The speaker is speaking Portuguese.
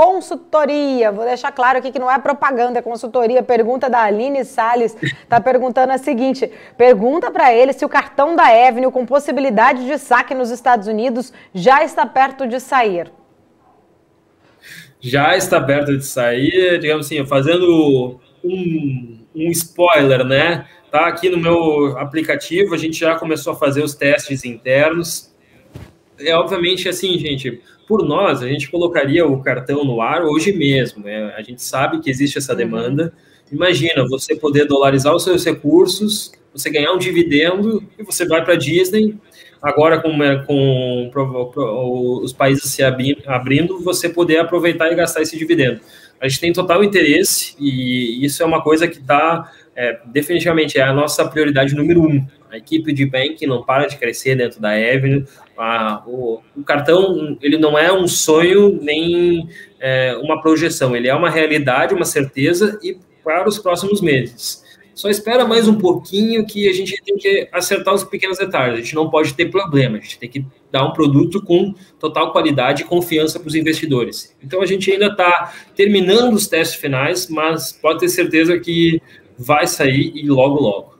consultoria. Vou deixar claro aqui que não é propaganda, é consultoria. Pergunta da Aline Salles. Está perguntando a seguinte: pergunta para ele se o cartão da Avenue com possibilidade de saque nos Estados Unidos já está perto de sair. Já está perto de sair, digamos assim, fazendo um, um spoiler, né? Tá aqui no meu aplicativo, a gente já começou a fazer os testes internos. É obviamente assim, gente, por nós, a gente colocaria o cartão no ar hoje mesmo. Né? A gente sabe que existe essa uhum. demanda. Imagina você poder dolarizar os seus recursos, você ganhar um dividendo e você vai para a Disney. Agora, com, né, com, com, os países se abrindo, você poder aproveitar e gastar esse dividendo. A gente tem total interesse e isso é uma coisa que está é, definitivamente é a nossa prioridade número um. A equipe de banking não para de crescer dentro da Avenue. A, o, o, cartão ele não é um sonho nem é, uma projeção, ele é uma realidade, uma certeza e para os próximos meses. Só espera mais um pouquinho que a gente tem que acertar os pequenos detalhes. A gente não pode ter problema, a gente tem que dar um produto com total qualidade e confiança para os investidores. Então a gente ainda está terminando os testes finais, mas pode ter certeza que vai sair e logo, logo.